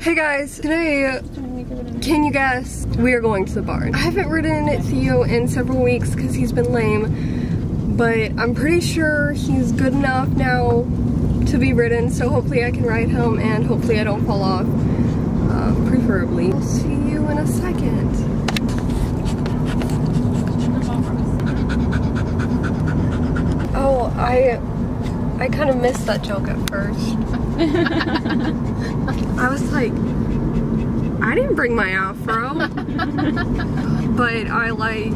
Hey guys, today, can you guess, we are going to the barn. I haven't ridden Theo in several weeks because he's been lame, but I'm pretty sure he's good enough now to be ridden, so hopefully I can ride him and hopefully I don't fall off, uh, preferably. We'll see you in a second. Oh, I I kind of missed that joke at first. I was like, I didn't bring my afro. but I like,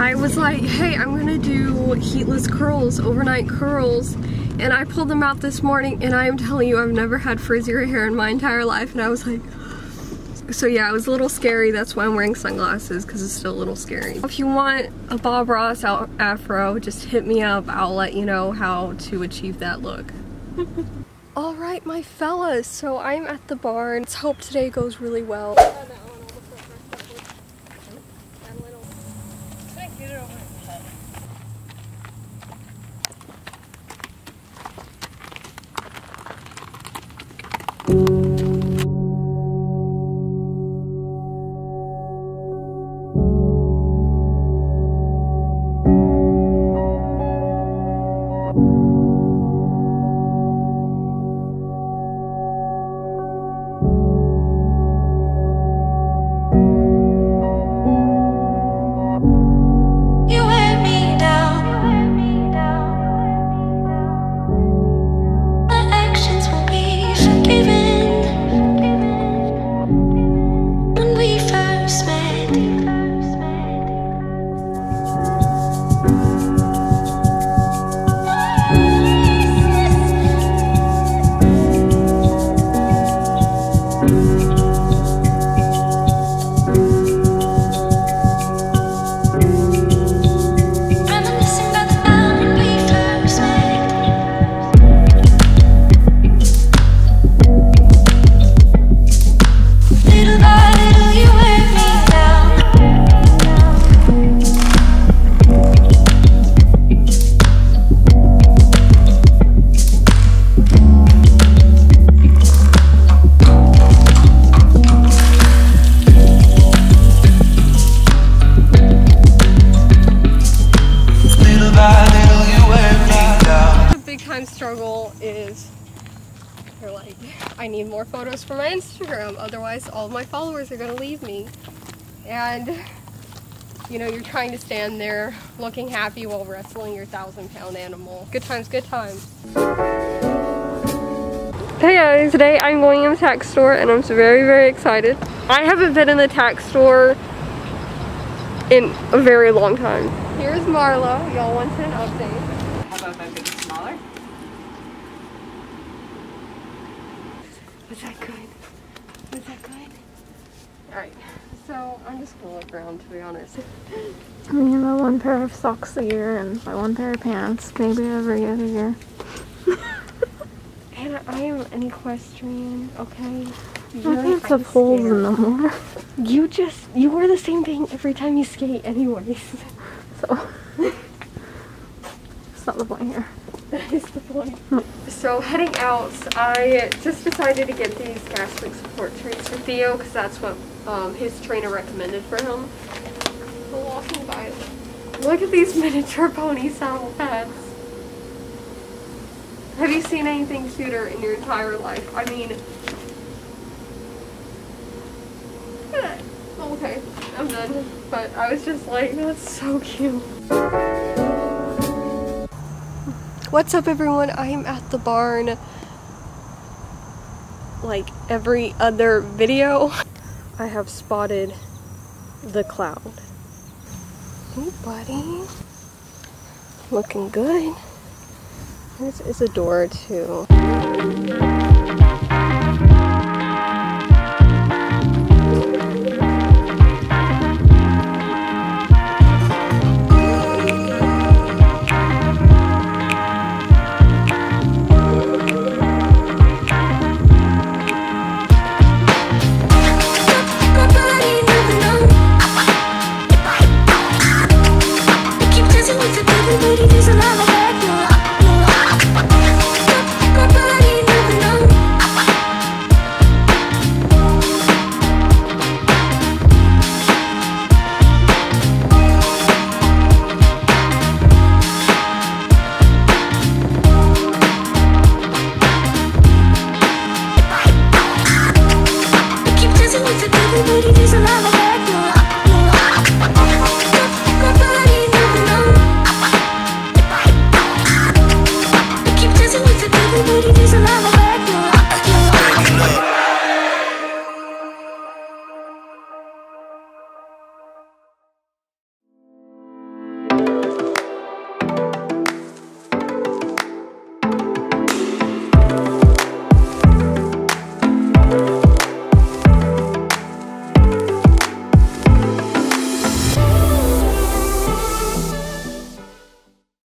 I was like, hey, I'm gonna do heatless curls, overnight curls. And I pulled them out this morning and I am telling you, I've never had frizzier hair in my entire life. And I was like, so yeah, it was a little scary. That's why I'm wearing sunglasses because it's still a little scary. If you want a Bob Ross afro, just hit me up. I'll let you know how to achieve that look. All right, my fellas, so I'm at the barn. Let's hope today goes really well. Struggle I need more photos for my Instagram, otherwise all my followers are gonna leave me. And you know, you're trying to stand there looking happy while wrestling your thousand pound animal. Good times, good times. Hey guys, today I'm going in the tack store and I'm very, very excited. I haven't been in the tack store in a very long time. Here's Marla, y'all want an update. How about if I make it smaller? Was that good? Was that good? Alright, so I'm just gonna look around to be honest. I mean, buy one pair of socks a year and buy one pair of pants, maybe every other year. and I am an equestrian, okay? You I think have holes in them more. You just, you wear the same thing every time you skate anyways. So, it's not the point here. Is the point. So heading out, I just decided to get these gastric support trays for Theo because that's what um, his trainer recommended for him. Walking by. Look at these miniature pony saddle pads. Have you seen anything cuter in your entire life? I mean, okay, I'm done. But I was just like, that's so cute. What's up everyone? I am at the barn like every other video. I have spotted the cloud. Hey buddy. Looking good. This is a door too.